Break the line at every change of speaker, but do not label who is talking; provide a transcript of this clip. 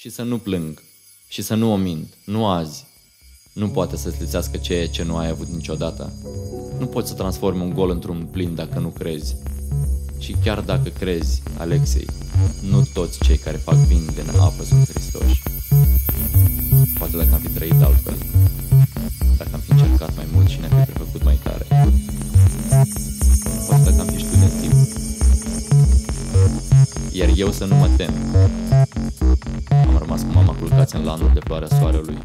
și să nu plâng și să nu o mint, nu azi. Nu poate să-ți lipsească ceea ce nu ai avut niciodată. Nu poți să transformi un gol într-un plin dacă nu crezi. Și chiar dacă crezi, Alexei, nu toți cei care fac vin din apă sunt Hristoși. Poate dacă am fi trăit altfel, dacă am fi încercat mai mult și ne-am fi prefăcut mai tare. Poate dacă am fi știut în timp. Iar eu să nu mă tem culcați în lanul de floarea soarelui.